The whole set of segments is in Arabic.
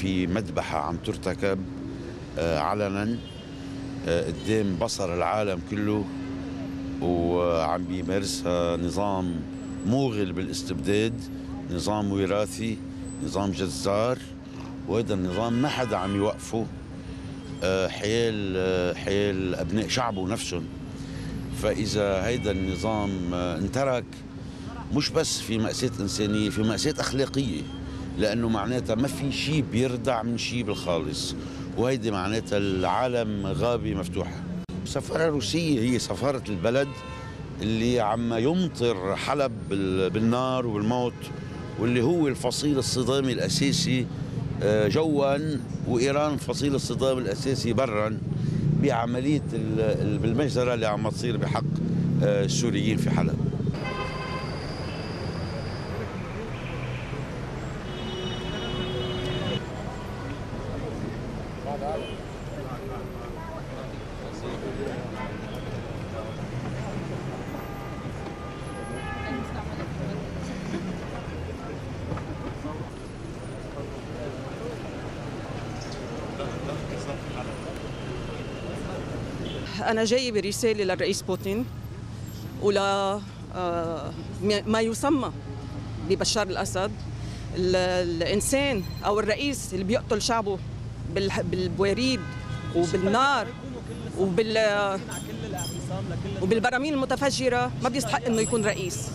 في مذبحة عم ترتكب آه، علنا آه، قدام بصر العالم كله وعم بيمارسها نظام موغل بالاستبداد نظام وراثي نظام جزار وهذا النظام ما حدا عم يوقفه آه، حيال حيال أبناء شعبه نفسهم. فإذا هيدا النظام انترك مش بس في مأساة إنسانية في مأساة أخلاقية. لأنه معناتها ما في شيء بيردع من شيء بالخالص. وهيدي معناتها العالم غابة مفتوحة. السفارة الروسية هي سفارة البلد اللي عم يمطر حلب بالنار والموت واللي هو الفصيل الصدامي الأساسي آه، جوا وإيران فصيل الصدام الأساسي برا بعملية بالمجزرة اللي عم تصير بحق آه، السوريين في حلب. أنا جاي برسالة للرئيس بوتين ولا آه، ما يسمى ببشار الأسد الإنسان أو الرئيس اللي بيقتل شعبه بالبواريد وبالنار وبال وبالبراميل المتفجرة ما بيستحق إنه يكون رئيس.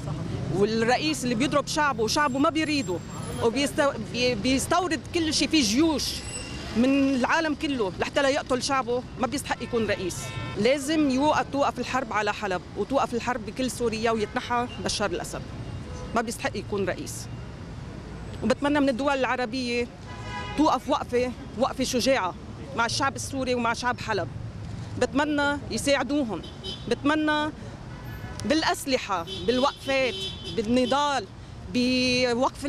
والرئيس اللي بيضرب شعبه وشعبه ما بيريده وبيستورد كل شيء فيه جيوش من العالم كله لحتى لا يقتل شعبه ما بيستحق يكون رئيس. لازم يوقف توقف الحرب على حلب وتوقف الحرب بكل سوريا ويتنحى بشار الأسد. ما بيستحق يكون رئيس. وبتمنى من الدول العربية توقف وقفه وقفة شجاعة. مع الشعب السوري ومع شعب حلب. بتمنى يساعدوهم. بتمنى بالأسلحة بالوقفات بالنضال بوقف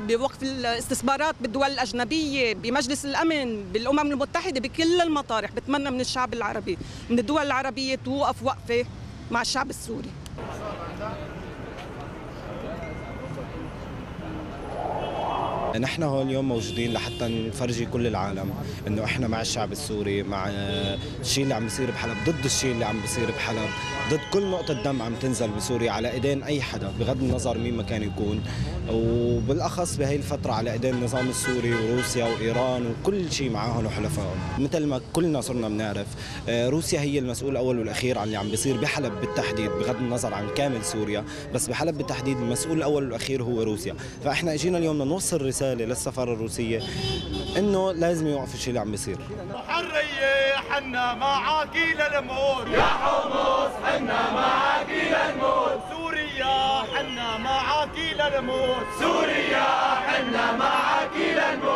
بوقف الاستثمارات بالدول الأجنبية بمجلس الأمن بالأمم المتحدة بكل المطارح. بتمنى من الشعب العربي من الدول العربية توقف وقفة مع الشعب السوري. نحن هون اليوم موجودين لحتى نفرجي كل العالم إنه إحنا مع الشعب السوري مع الشيء اللي عم بيصير بحلب ضد الشيء اللي عم بيصير بحلب ضد كل نقطة دم عم تنزل بسوريا على إيدين أي حدا بغض النظر مين ما كان يكون. وبالأخص بهي الفترة على إيدين النظام السوري وروسيا وإيران وكل شيء معاهم وحلفائهم. مثل ما كلنا صرنا بنعرف آه، روسيا هي المسؤول الأول والأخير عن اللي عم بيصير بحلب بالتحديد بغض النظر عن كامل سوريا بس بحلب بالتحديد المسؤول الأول والأخير هو روسيا. فإحنا إجينا اليوم نوصل رسالة للسفارة الروسية إنه لازم يوقف الشيء اللي عم بيصير. حرية حنا معاكي للموت يا حمص حنا للموت سوريا حنا معاكي للموت سوريا حنا معاكي للموت